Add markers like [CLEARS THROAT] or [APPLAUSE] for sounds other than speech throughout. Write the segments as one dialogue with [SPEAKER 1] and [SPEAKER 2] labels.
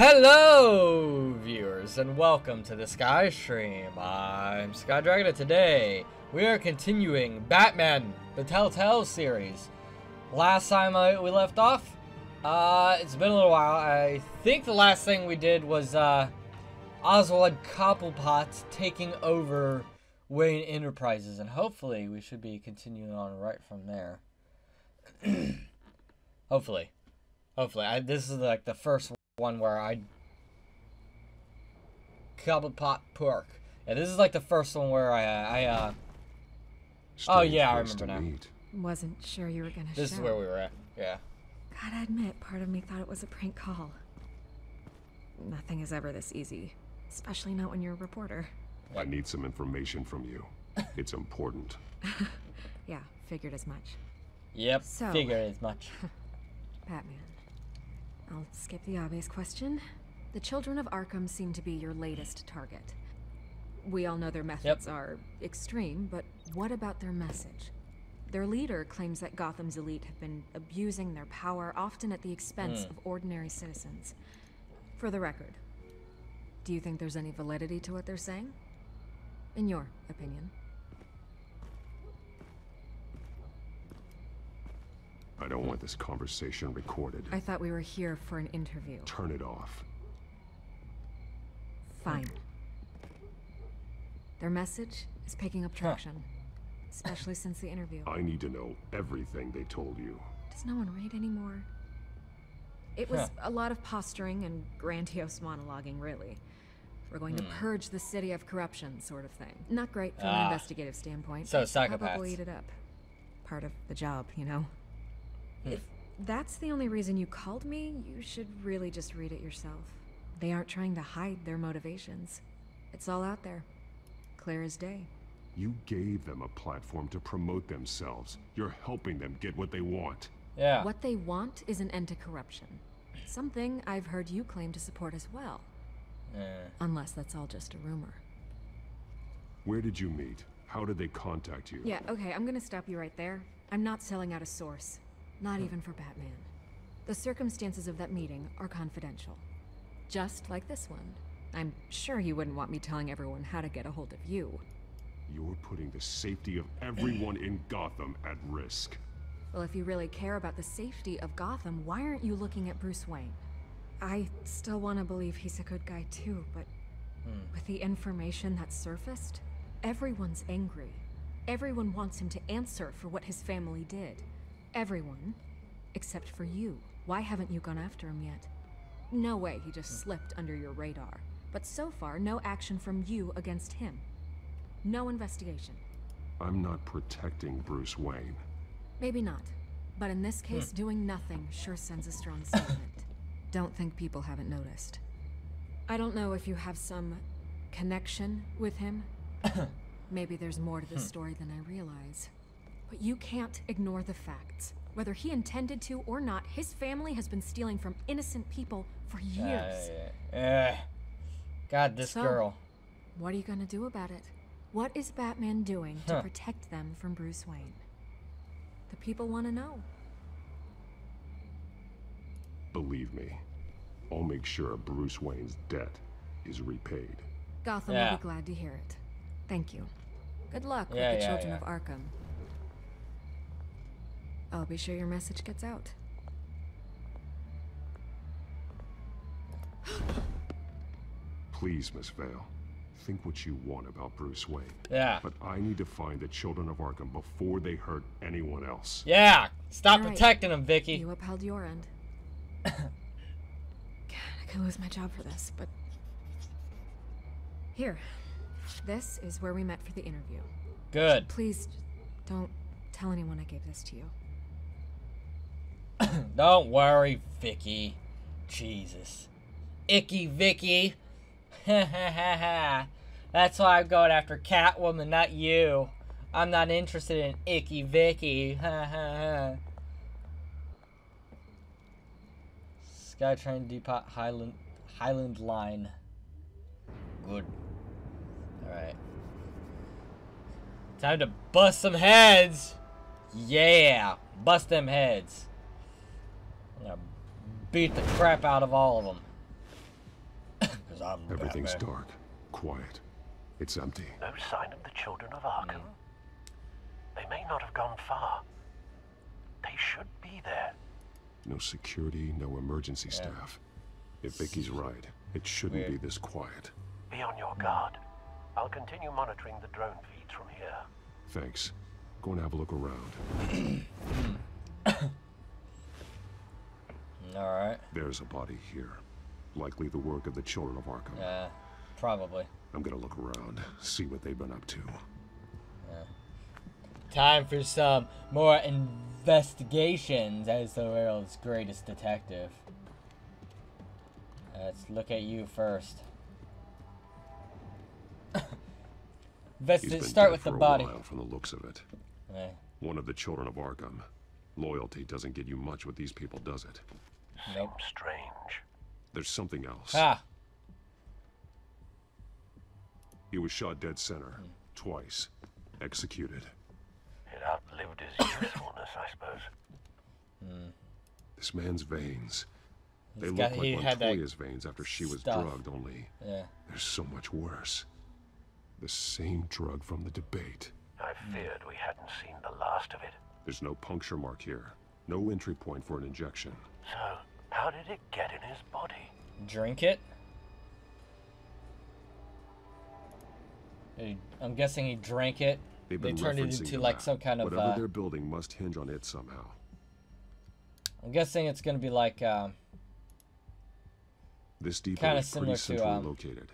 [SPEAKER 1] Hello, viewers, and welcome to the Sky Stream. I'm Sky Dragon, and today we are continuing Batman: The Telltale series. Last time I, we left off, uh, it's been a little while. I think the last thing we did was uh, Oswald Cobblepot taking over Wayne Enterprises, and hopefully we should be continuing on right from there. [CLEARS THROAT] hopefully, hopefully, I, this is like the first one where I Cobblepot pot Pork. Yeah, this is like the first one where I, I uh. oh yeah, I remember now. Meet.
[SPEAKER 2] Wasn't sure you were gonna.
[SPEAKER 1] This
[SPEAKER 2] show.
[SPEAKER 1] is where we were at. Yeah.
[SPEAKER 2] Gotta admit, part of me thought it was a prank call. Nothing is ever this easy, especially not when you're a reporter.
[SPEAKER 3] I need some information from you. It's important. [LAUGHS] [LAUGHS]
[SPEAKER 2] yeah, figured as much.
[SPEAKER 1] Yep, so, figured as much. [LAUGHS]
[SPEAKER 2] Batman. I'll skip the obvious question. The children of Arkham seem to be your latest target. We all know their methods yep. are extreme, but what about their message? Their leader claims that Gotham's elite have been abusing their power, often at the expense mm. of ordinary citizens. For the record, do you think there's any validity to what they're saying? In your opinion?
[SPEAKER 3] I don't want this conversation recorded.
[SPEAKER 2] I thought we were here for an interview.
[SPEAKER 3] Turn it off.
[SPEAKER 2] Fine. Their message is picking up traction. Huh. Especially since the interview.
[SPEAKER 3] I need to know everything they told you.
[SPEAKER 2] Does no one read anymore? It was huh. a lot of posturing and grandiose monologuing, really. We're going to hmm. purge the city of corruption, sort of thing. Not great from an ah. investigative standpoint.
[SPEAKER 1] So psychopaths.
[SPEAKER 2] Probably eat it up. Part of the job, you know? Hmm. If that's the only reason you called me, you should really just read it yourself. They aren't trying to hide their motivations. It's all out there. Clear as day.
[SPEAKER 3] You gave them a platform to promote themselves. You're helping them get what they want.
[SPEAKER 1] Yeah.
[SPEAKER 2] What they want is an end to corruption. Something I've heard you claim to support as well. Yeah. Unless that's all just a rumor.
[SPEAKER 3] Where did you meet? How did they contact you?
[SPEAKER 2] Yeah, okay, I'm gonna stop you right there. I'm not selling out a source. Not even for Batman. The circumstances of that meeting are confidential. Just like this one. I'm sure you wouldn't want me telling everyone how to get a hold of you.
[SPEAKER 3] You're putting the safety of everyone in Gotham at risk.
[SPEAKER 2] Well, if you really care about the safety of Gotham, why aren't you looking at Bruce Wayne? I still want to believe he's a good guy too, but hmm. with the information that surfaced, everyone's angry. Everyone wants him to answer for what his family did. Everyone, except for you. Why haven't you gone after him yet? No way he just slipped under your radar. But so far, no action from you against him. No investigation.
[SPEAKER 3] I'm not protecting Bruce Wayne.
[SPEAKER 2] Maybe not. But in this case, hmm. doing nothing sure sends a strong statement. Don't think people haven't noticed. I don't know if you have some connection with him. [COUGHS] Maybe there's more to this hmm. story than I realize. But you can't ignore the facts. Whether he intended to or not, his family has been stealing from innocent people for years.
[SPEAKER 1] Uh, uh, God, this
[SPEAKER 2] so,
[SPEAKER 1] girl.
[SPEAKER 2] What are you gonna do about it? What is Batman doing huh. to protect them from Bruce Wayne? The people want to know.
[SPEAKER 3] Believe me, I'll make sure Bruce Wayne's debt is repaid.
[SPEAKER 2] Gotham yeah. will be glad to hear it. Thank you. Good luck yeah, with the yeah, children of Arkham. I'll be sure your message gets out. [GASPS]
[SPEAKER 3] Please, Miss Vale. Think what you want about Bruce Wayne.
[SPEAKER 1] Yeah.
[SPEAKER 3] But I need to find the children of Arkham before they hurt anyone else.
[SPEAKER 1] Yeah. Stop right. protecting them, Vicki.
[SPEAKER 2] You upheld your end. [LAUGHS] God, I could lose my job for this, but... Here. This is where we met for the interview.
[SPEAKER 1] Good.
[SPEAKER 2] Please, don't tell anyone I gave this to you. [COUGHS]
[SPEAKER 1] Don't worry, Vicki. Jesus. Icky Vicki. [LAUGHS] That's why I'm going after Catwoman, not you. I'm not interested in Icky Vicki. [LAUGHS] Skytrain Depot Highland Highland Line. Good. Alright. Time to bust some heads! Yeah! Bust them heads. I'm gonna beat the crap out of all of them. Because I'm
[SPEAKER 3] Everything's
[SPEAKER 1] Batman.
[SPEAKER 3] dark, quiet. It's empty.
[SPEAKER 4] No sign of the children of Arkham. They may not have gone far. They should be there.
[SPEAKER 3] No security, no emergency staff. If Vicki's right, it shouldn't
[SPEAKER 1] Weird.
[SPEAKER 3] be this quiet.
[SPEAKER 4] Be on your guard. I'll continue monitoring the drone feeds from here.
[SPEAKER 3] Thanks. Go and have a look around.
[SPEAKER 1] Alright.
[SPEAKER 3] There's a body here. Likely the work of the children of Arkham.
[SPEAKER 1] Uh, probably.
[SPEAKER 3] I'm gonna look around, see what they've been up to. Yeah.
[SPEAKER 1] Time for some more investigations as the world's greatest detective. Let's look at you first. [COUGHS]
[SPEAKER 3] Been
[SPEAKER 1] start
[SPEAKER 3] dead
[SPEAKER 1] with the body.
[SPEAKER 3] while from the looks of it.
[SPEAKER 1] Eh,
[SPEAKER 3] One of the children of Arkham. Loyalty doesn't get you much with these people, does it?
[SPEAKER 1] Nope.
[SPEAKER 4] Seems strange.
[SPEAKER 3] There's something else.
[SPEAKER 1] Ah,
[SPEAKER 3] He was shot dead center. Hmm. Twice. Executed.
[SPEAKER 4] It outlived his usefulness, I suppose. Hmm.
[SPEAKER 3] This man's veins. They
[SPEAKER 1] He's
[SPEAKER 3] look like
[SPEAKER 1] he had
[SPEAKER 3] Montoya's veins after she was
[SPEAKER 1] stuff.
[SPEAKER 3] drugged, only
[SPEAKER 1] yeah.
[SPEAKER 3] there's so much worse. The same drug from the debate.
[SPEAKER 4] I hmm. feared we hadn't seen the last of it.
[SPEAKER 3] There's no puncture mark here. No entry point for an injection.
[SPEAKER 4] So, how did it get in his body?
[SPEAKER 1] Drink it. I'm guessing he drank it.
[SPEAKER 3] They've
[SPEAKER 1] They
[SPEAKER 3] been
[SPEAKER 1] turned it into like some kind of.
[SPEAKER 3] Whatever
[SPEAKER 1] Uh,
[SPEAKER 3] they're building must hinge on it somehow.
[SPEAKER 1] I'm guessing it's gonna be like um,
[SPEAKER 3] This depot
[SPEAKER 1] Kinda
[SPEAKER 3] is pretty
[SPEAKER 1] similar to, um,
[SPEAKER 3] located.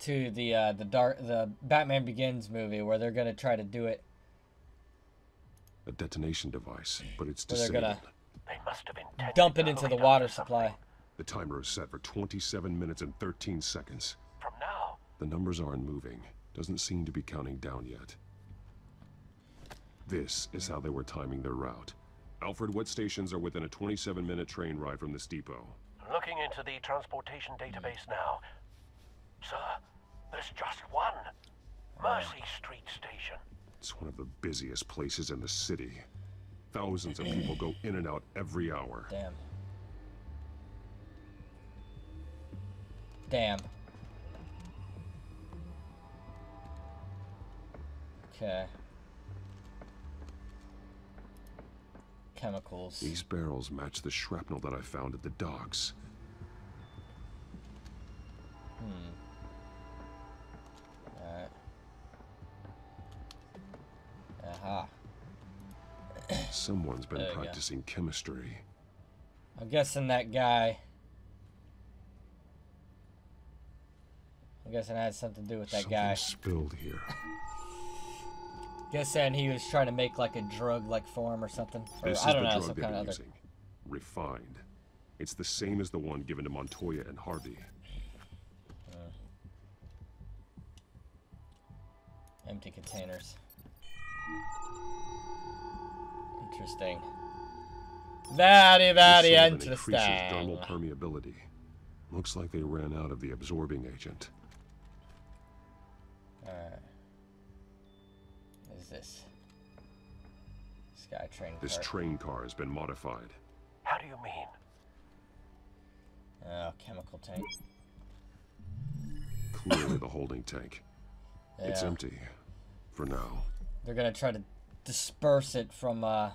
[SPEAKER 1] to the uh, the dark the Batman Begins movie where they're gonna try to do it.
[SPEAKER 3] A detonation device, but it's
[SPEAKER 1] Where they're
[SPEAKER 3] disabled.
[SPEAKER 1] gonna
[SPEAKER 4] They must have intended
[SPEAKER 1] dump it into the water supply.
[SPEAKER 3] The timer is set for 27 minutes and 13 seconds.
[SPEAKER 4] From now,
[SPEAKER 3] The numbers aren't moving. Doesn't seem to be counting down yet. This is how they were timing their route. Alfred, what stations are within a 27 minute train ride from this depot?
[SPEAKER 4] looking into the transportation database now. Sir, there's just one. Mercy Street Station.
[SPEAKER 3] It's one of the busiest places in the city. Thousands of people go in and out every hour.
[SPEAKER 1] Damn. Damn. Okay. Chemicals.
[SPEAKER 3] These barrels match the shrapnel that I found at the docks. Hmm.
[SPEAKER 1] Alright. Aha.
[SPEAKER 3] Someone's been
[SPEAKER 1] you go.
[SPEAKER 3] practicing chemistry.
[SPEAKER 1] I'm guessing that guy. I'm guessing it had something to do with that
[SPEAKER 3] Something
[SPEAKER 1] guy.
[SPEAKER 3] spilled here.
[SPEAKER 1] Guessing he was trying to make like a drug like form or something. Or,
[SPEAKER 3] This
[SPEAKER 1] I
[SPEAKER 3] is
[SPEAKER 1] don't
[SPEAKER 3] the
[SPEAKER 1] know,
[SPEAKER 3] drug
[SPEAKER 1] some
[SPEAKER 3] they've
[SPEAKER 1] kind
[SPEAKER 3] been
[SPEAKER 1] of other.
[SPEAKER 3] using. Refined. It's the same as the one given to Montoya and Harvey.
[SPEAKER 1] Uh, empty containers. Interesting. Very,
[SPEAKER 3] This
[SPEAKER 1] very
[SPEAKER 3] solvent increases
[SPEAKER 1] interesting.
[SPEAKER 3] dermal permeability. Looks like they ran out of the absorbing agent.
[SPEAKER 1] Alright. What is this? Skytrain
[SPEAKER 3] This
[SPEAKER 1] cart.
[SPEAKER 3] train car has been modified.
[SPEAKER 4] How do you mean?
[SPEAKER 1] oh, chemical tank.
[SPEAKER 3] Clearly the holding tank.
[SPEAKER 1] Yeah.
[SPEAKER 3] It's empty. For now.
[SPEAKER 1] They're gonna try to disperse it from, uh...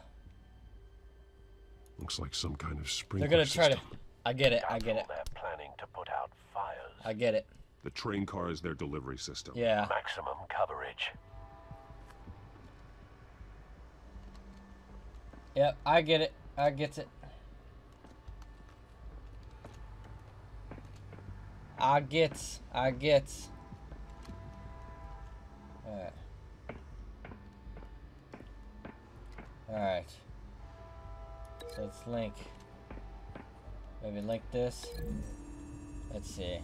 [SPEAKER 3] Looks like some kind of
[SPEAKER 1] spring.
[SPEAKER 3] They're
[SPEAKER 1] gonna try to... I get it, I get it.
[SPEAKER 4] They're planning to put out fires.
[SPEAKER 1] I get it.
[SPEAKER 3] The train car is their delivery system.
[SPEAKER 1] Yeah.
[SPEAKER 4] Maximum coverage.
[SPEAKER 1] Yep, I get it. I get it. I get. I get. Alright. Alright. So let's link. Maybe link this. Let's see.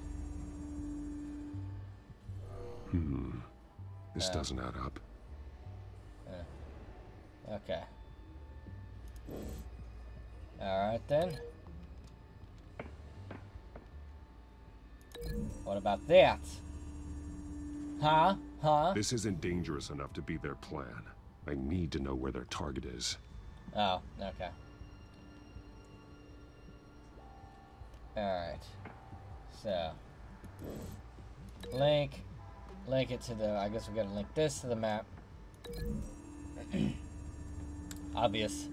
[SPEAKER 1] Hmm.
[SPEAKER 3] This doesn't add up.
[SPEAKER 1] Okay. Alright then. What about that? Huh? Huh?
[SPEAKER 3] This isn't dangerous enough to be their plan. I need to know where their target is.
[SPEAKER 1] Oh, okay. Alright. So, link, link it to the, I guess we gotta link this to the map. [CLEARS THROAT] Obvious.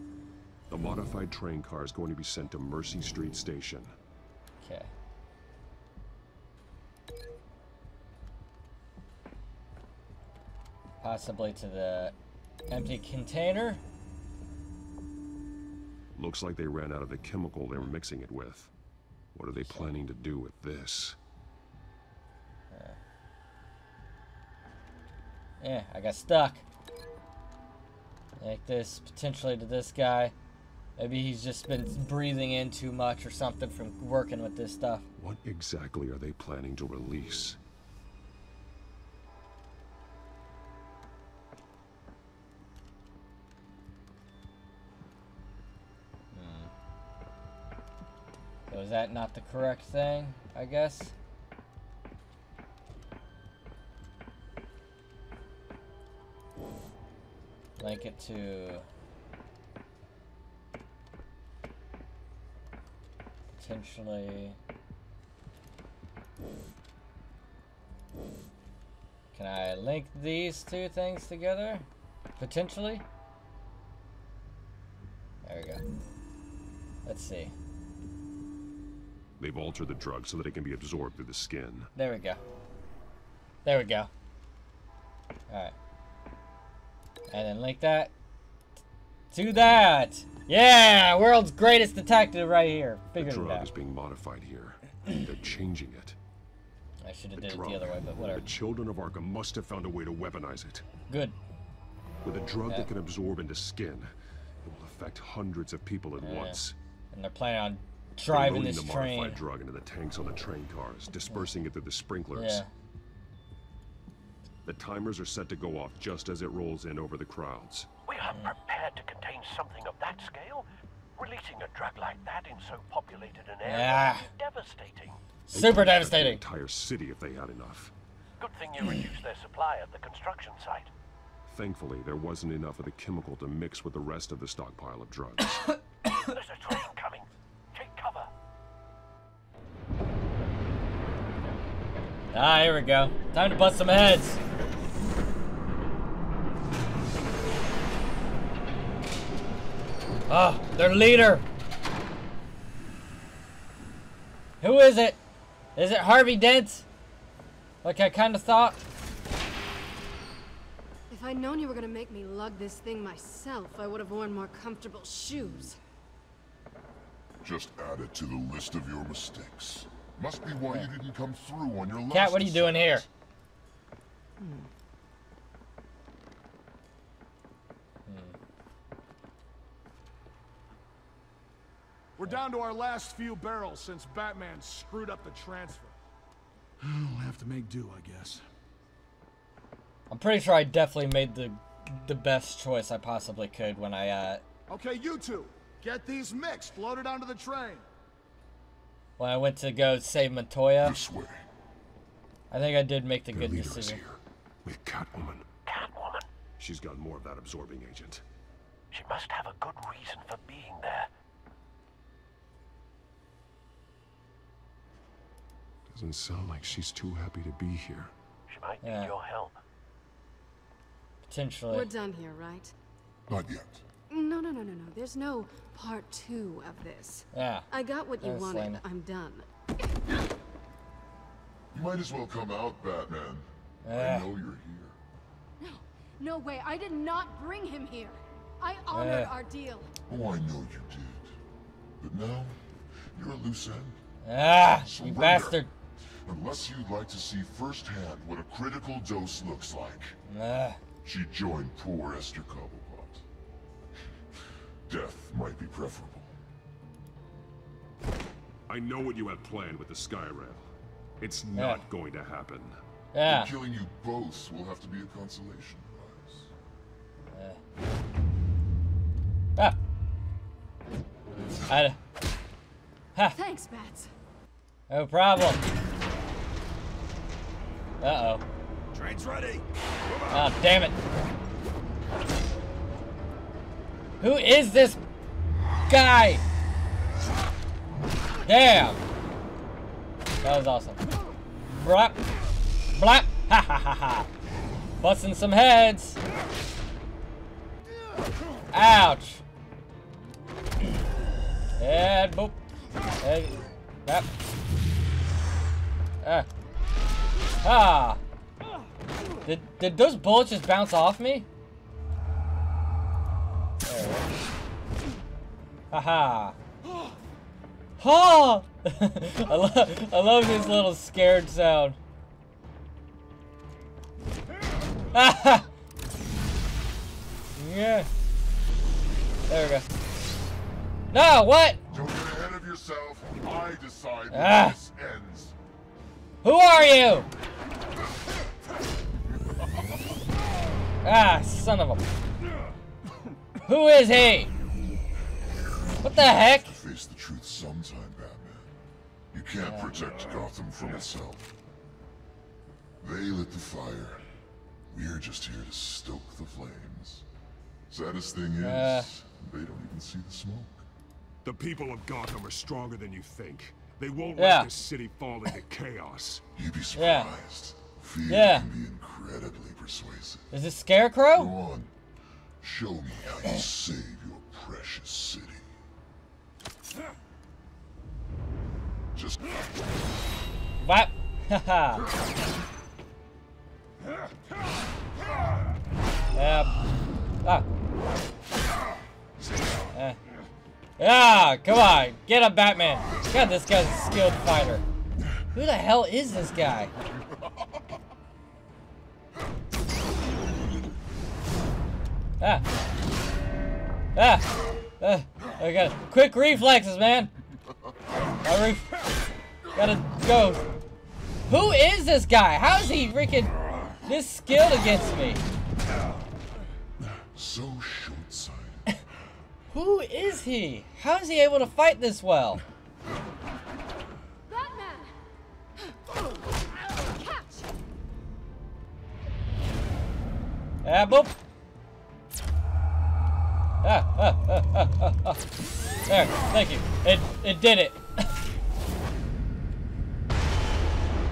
[SPEAKER 3] The modified train car is going to be sent to Mercy Street Station.
[SPEAKER 1] Okay. Possibly to the empty container.
[SPEAKER 3] Looks like they ran out of the chemical they were mixing it with. What are they planning to do with this?
[SPEAKER 1] Yeah, I got stuck. Like this, potentially to this guy. Maybe he's just been breathing in too much or something from working with this stuff.
[SPEAKER 3] What exactly are they planning to release?
[SPEAKER 1] That not the correct thing, I guess? Link it to... Potentially... Can I link these two things together? Potentially? There we go. Let's see.
[SPEAKER 3] They've altered the drug so that it can be absorbed through the skin.
[SPEAKER 1] There we go. There we go. Alright. And then link that to that. Yeah, world's greatest detective right here.
[SPEAKER 3] The
[SPEAKER 1] Figured it
[SPEAKER 3] drug
[SPEAKER 1] out.
[SPEAKER 3] is being modified here. They're changing it.
[SPEAKER 1] I should have
[SPEAKER 3] The
[SPEAKER 1] did it the other way, but whatever.
[SPEAKER 3] The children of Arkham must have found a way to weaponize it.
[SPEAKER 1] Good.
[SPEAKER 3] With a drug
[SPEAKER 1] Yeah.
[SPEAKER 3] that can absorb into skin, it will affect hundreds of people at
[SPEAKER 1] Yeah.
[SPEAKER 3] once.
[SPEAKER 1] And they're planning on driving
[SPEAKER 3] loading
[SPEAKER 1] this
[SPEAKER 3] the
[SPEAKER 1] train.
[SPEAKER 3] modified drug into the tanks on the train cars, dispersing it through the sprinklers.
[SPEAKER 1] Yeah.
[SPEAKER 3] The timers are set to go off just as it rolls in over the crowds.
[SPEAKER 4] We are prepared to contain something of that scale. Releasing a drug like that in so populated an area
[SPEAKER 1] Yeah.
[SPEAKER 4] would be devastating.
[SPEAKER 1] Super
[SPEAKER 3] could
[SPEAKER 1] devastating.
[SPEAKER 3] The entire city if they had enough.
[SPEAKER 4] Good thing you reduced their supply at the construction site.
[SPEAKER 3] Thankfully, there wasn't enough of the chemical to mix with the rest of the stockpile of drugs. [COUGHS]
[SPEAKER 4] There's a train
[SPEAKER 1] Ah, here we go. Time to bust some heads. Oh, their leader. Who is it? Is it Harvey Dent? Like I kind of thought.
[SPEAKER 5] If I'd known you were gonna make me lug this thing myself, I would have worn more comfortable shoes.
[SPEAKER 6] Just add it to the list of your mistakes. Must be why you didn't come through on your last
[SPEAKER 1] Cat, what are you doing here?
[SPEAKER 6] assignment.
[SPEAKER 7] We're down to our last few barrels since Batman screwed up the transfer. We'll have to make do, I guess.
[SPEAKER 1] I'm pretty sure I definitely made the the best choice I possibly could when I uh
[SPEAKER 7] Okay, you two, get these mixed, loaded onto the train.
[SPEAKER 1] When I went to go save Montoya.
[SPEAKER 6] This way.
[SPEAKER 1] I think I did make the
[SPEAKER 3] Their
[SPEAKER 1] good
[SPEAKER 3] leader is
[SPEAKER 1] decision.
[SPEAKER 3] here. With Catwoman.
[SPEAKER 4] Catwoman.
[SPEAKER 3] She's got more of that absorbing agent.
[SPEAKER 4] She must have a good reason for being there.
[SPEAKER 3] Doesn't sound like she's too happy to be here.
[SPEAKER 4] She might
[SPEAKER 1] Yeah.
[SPEAKER 4] need your help.
[SPEAKER 1] Potentially.
[SPEAKER 5] We're done here, right?
[SPEAKER 6] Not yet.
[SPEAKER 5] No, no, no, no, no. There's no part two of this.
[SPEAKER 1] Yeah.
[SPEAKER 5] I got what you wanted.
[SPEAKER 1] lame.
[SPEAKER 5] I'm done.
[SPEAKER 6] You might as well come out, Batman. I know you're here.
[SPEAKER 5] No no way. I did not bring him here. I honored
[SPEAKER 1] Eh.
[SPEAKER 5] our deal.
[SPEAKER 6] Oh, I know you did. But now, you're a loose end.
[SPEAKER 1] Ah, you
[SPEAKER 6] Surrender.
[SPEAKER 1] bastard.
[SPEAKER 6] Unless you'd like to see firsthand what a critical dose looks like.
[SPEAKER 1] Ah,
[SPEAKER 6] She joined poor Esther Cobblepot. Death might be preferable.
[SPEAKER 3] I know what you had planned with the Skyrail. It's
[SPEAKER 1] Yeah.
[SPEAKER 3] not going to happen.
[SPEAKER 1] yeah.
[SPEAKER 6] Killing you both will have to be a consolation prize.
[SPEAKER 1] Ah. I,
[SPEAKER 5] Thanks, Bats.
[SPEAKER 1] no problem. Uh oh.
[SPEAKER 7] Train's ready.
[SPEAKER 1] Oh, damn it. Who is this guy? Damn. That was awesome. Blap. Blap. Ha ha ha ha. Busting some heads. Ouch. And boop. Hey. Blap. Ah. Ah. Did, did those bullets just bounce off me? Haha. Ha! [LAUGHS] I, lo I love his little scared sound. Ah! [LAUGHS] yeah. There we go. No, what?
[SPEAKER 6] Don't get ahead of yourself. I decide
[SPEAKER 1] Ah.
[SPEAKER 6] this ends.
[SPEAKER 1] Who are you? [LAUGHS] Ah, son of a. Who is he? What the heck?
[SPEAKER 6] Face the truth sometime, Batman. You can't protect Gotham from itself. They lit the fire. We're just here to stoke the flames. Saddest thing is,
[SPEAKER 1] Uh.
[SPEAKER 6] they don't even see the smoke.
[SPEAKER 3] The people of Gotham are stronger than you think. They won't
[SPEAKER 1] Yeah.
[SPEAKER 3] let this city fall into chaos.
[SPEAKER 6] You'd be
[SPEAKER 1] Yeah.
[SPEAKER 6] surprised. Fear
[SPEAKER 1] Yeah.
[SPEAKER 6] can be incredibly persuasive.
[SPEAKER 1] Is this
[SPEAKER 6] Go
[SPEAKER 1] Scarecrow?
[SPEAKER 6] on. Show me how you save your precious city. Just
[SPEAKER 1] What? Haha. [LAUGHS] yeah. Ah. Eh. Yeah, come on. Get up, Batman. God, this guy's a skilled fighter. Who the hell is this guy? Ah. Ah. Ah. I got quick reflexes, man. My ref gotta go. Who is this guy? How is he freaking this skilled against me?
[SPEAKER 6] so short-sighted. [LAUGHS]
[SPEAKER 1] Who is he? How is he able to fight this well?
[SPEAKER 5] Batman! Catch!
[SPEAKER 1] Ah, boop. Ah, ah, ah, ah, ah. There, thank you. It, it did it.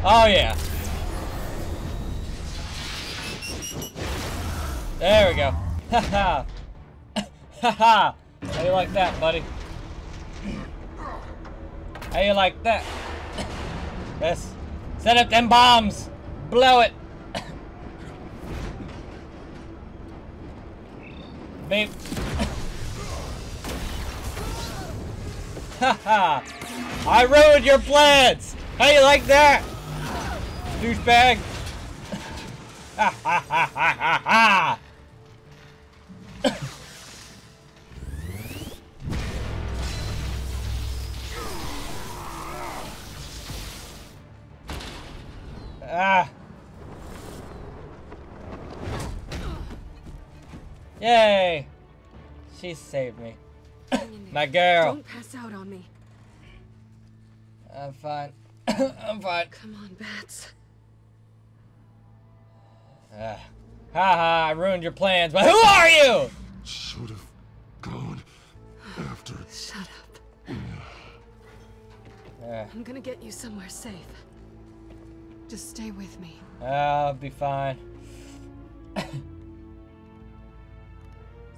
[SPEAKER 1] oh, yeah. There we go. Ha ha. Ha ha. How you like that, buddy? How you like that? Yes. Set up them bombs. Blow it. Babe. Haha! I ruined your plans! How you like that? Douchebag! Ha ha ha ha ha! Ah! Yay! She saved me. [COUGHS] My girl.
[SPEAKER 5] Don't pass out on me.
[SPEAKER 1] I'm fine. [COUGHS] I'm fine.
[SPEAKER 5] Come on, Bats. [SIGHS]
[SPEAKER 1] Ah. Haha, I ruined your plans, but who are you?
[SPEAKER 3] Should have gone after.
[SPEAKER 5] Shut up. [SIGHS]
[SPEAKER 1] Ah,
[SPEAKER 5] I'm gonna get you somewhere safe. Just stay with me.
[SPEAKER 1] I'll be fine.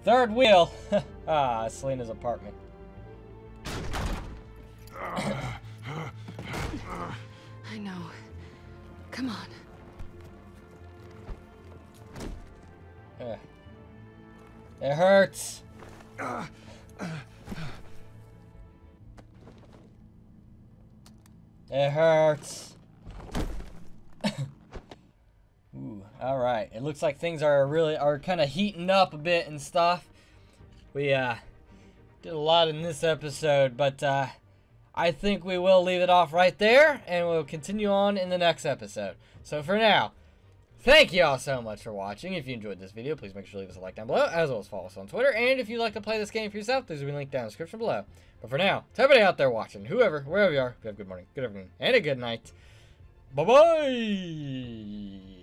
[SPEAKER 1] Third wheel. [LAUGHS] ah, Selina's apartment.
[SPEAKER 5] I know. Come on.
[SPEAKER 1] Ah. It hurts. It hurts. All right. It looks like things are really are kind of heating up a bit and stuff. We uh did a lot in this episode, but uh I think we will leave it off right there and we'll continue on in the next episode. So for now, Thank you all so much for watching. If you enjoyed this video, please make sure to leave us a like down below, as well as follow us on Twitter. And if you'd like to play this game for yourself, there's a link down in the description below. But for now, to everybody out there watching, whoever, wherever you are, you have a good morning, good afternoon, and a good night. Bye-bye!